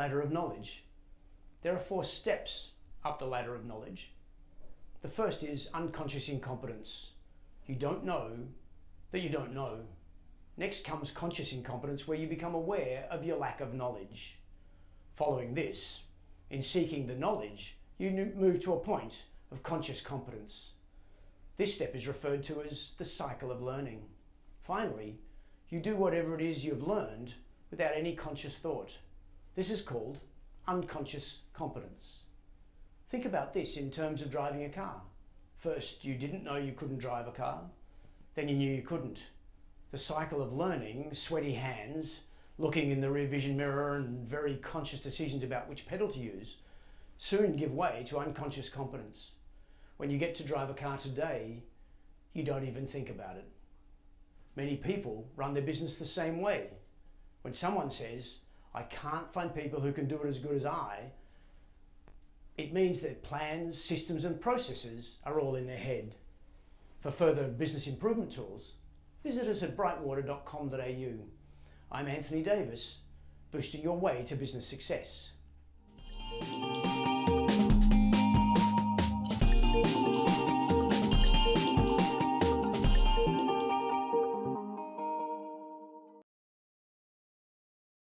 ladder of knowledge. There are four steps up the ladder of knowledge. The first is unconscious incompetence. You don't know that you don't know. Next comes conscious incompetence, where you become aware of your lack of knowledge. Following this, in seeking the knowledge, you move to a point of conscious competence. This step is referred to as the cycle of learning. Finally, you do whatever it is you've learned without any conscious thought. This is called unconscious competence. Think about this in terms of driving a car. First, you didn't know you couldn't drive a car, then you knew you couldn't. The cycle of learning, sweaty hands, looking in the rear vision mirror and very conscious decisions about which pedal to use, soon give way to unconscious competence. When you get to drive a car today, you don't even think about it. Many people run their business the same way. When someone says, I can't find people who can do it as good as I, it means that plans, systems and processes are all in their head. For further business improvement tools, visit us at brightwater.com.au. I'm Anthony Davis, boosting your way to business success.